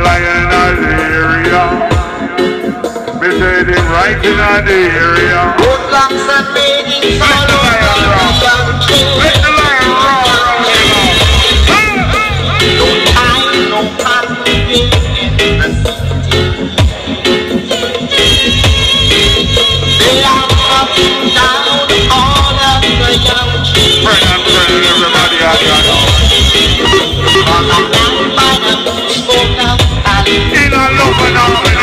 fly in Nigeria. Me say them right in the area. Good luck and making follow. phenomenon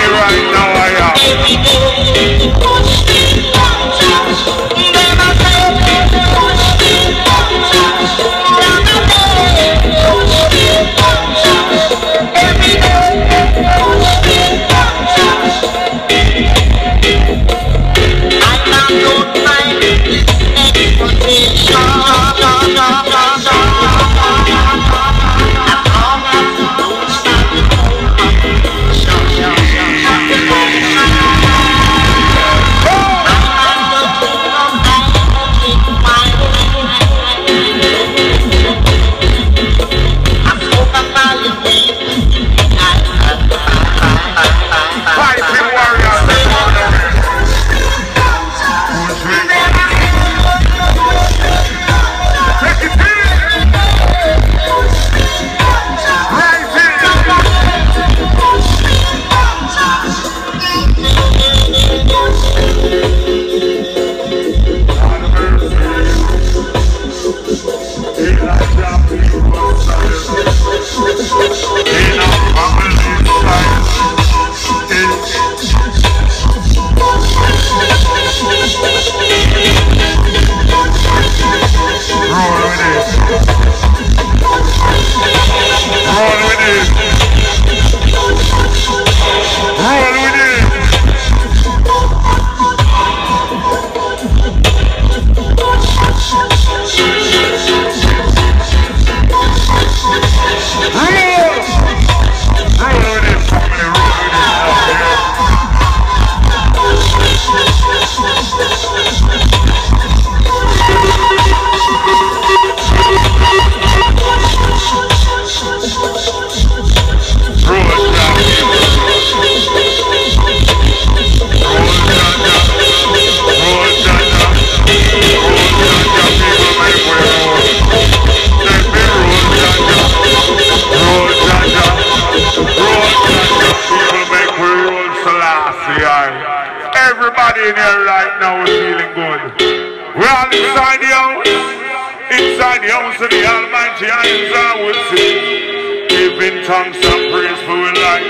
inside the house of the Almighty, I will sing. Giving thanks and praise for your life.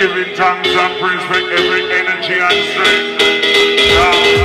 Giving thanks and praise for every energy and strength. Now,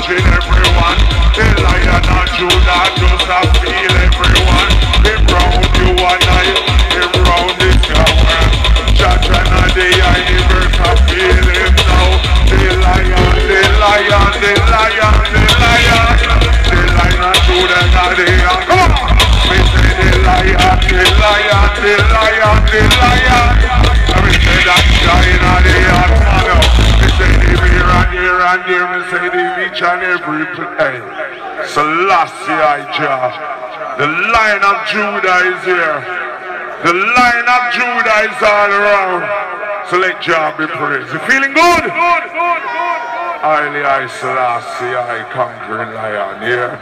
touching everyone. The lion and Judah just a feel everyone. Him round you and I, him round the tower. The universe a feel him now. The lion, the lion, the lion, the lion. The lion and Judah the Come on. Say the lion, the lion, the lion, the lion. Me say the say the each and every place. Selassie I Jah. The lion of Judah is here. The lion of Judah is all around. So let Jah be praised. You feeling good? Good, good, good. I Selassie, I conquering lion here.